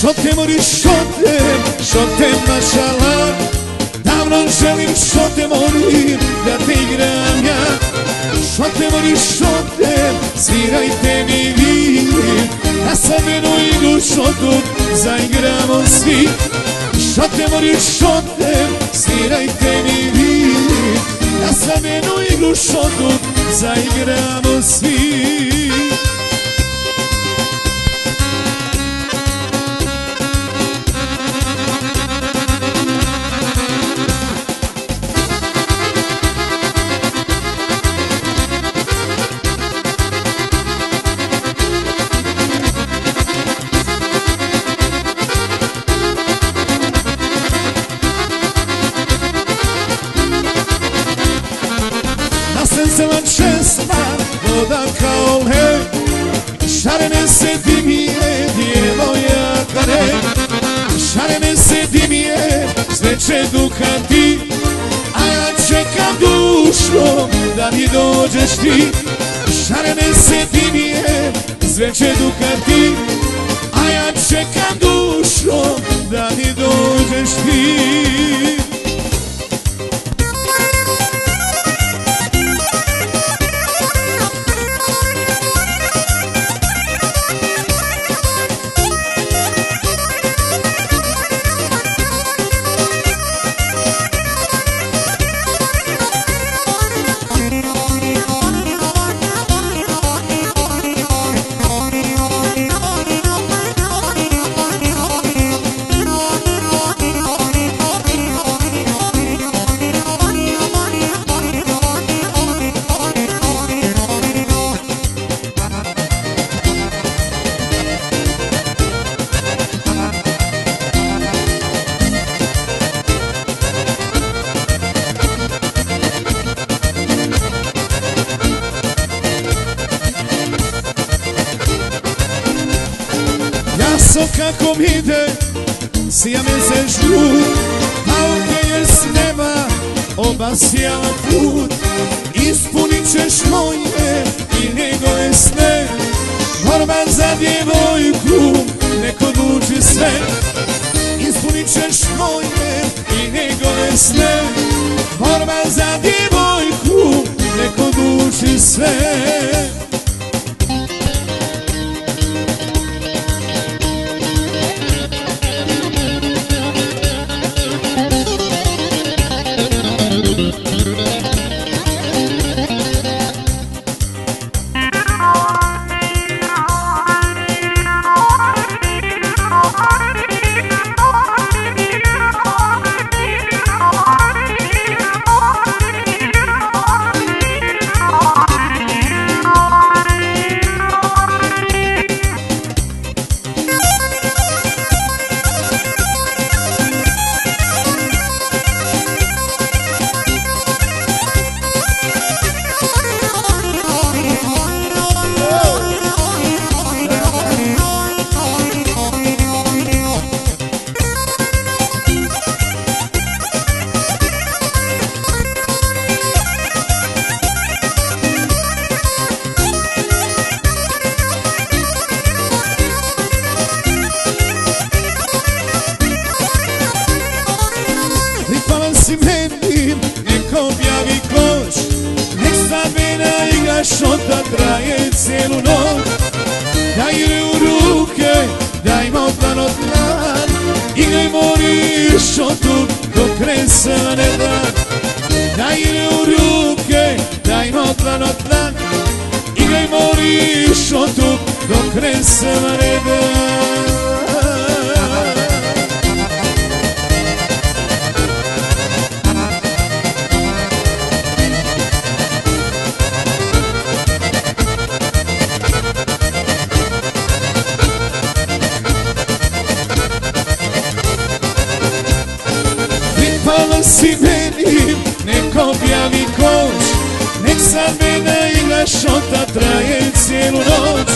Šote mori šote, šote mašala Davno želim šote morim da te igram ja. Šote mori šote, svirajte mi vi. Na sabenu igru šotu zaigramo svi. Šote mori šote, svirajte mi vi. Na sabenu igru šotu zaigramo svi Nasenzela česma, voda kao led Šarene se dimije, djevojaka ne Šarene se dimije, sve će dukati A ja čekam dušo, da mi dođeš ti. Šarene se dimije, sve će dukati A ja čekam dušo, Jasno kako mi ide, sija se žut A ovdje je s neba obasjala put. Ispunit ćeš moje i njegove sne Borba za djevojku, neko odluči sve. Ispunit ćeš moje i njegove sne Borba za djevojku, neko odluči sve igra šota traje cijelu noć. Daj ide u ruke, dajmo plan od plan Igraj mori šotu dok kresa ne dan Daj ide u ruke, dajmo plan od plan Igraj mori šotu dok kresa ne dan Pripala si meni, nek objavi koš Nek sad mene igra šota traje cijelu noć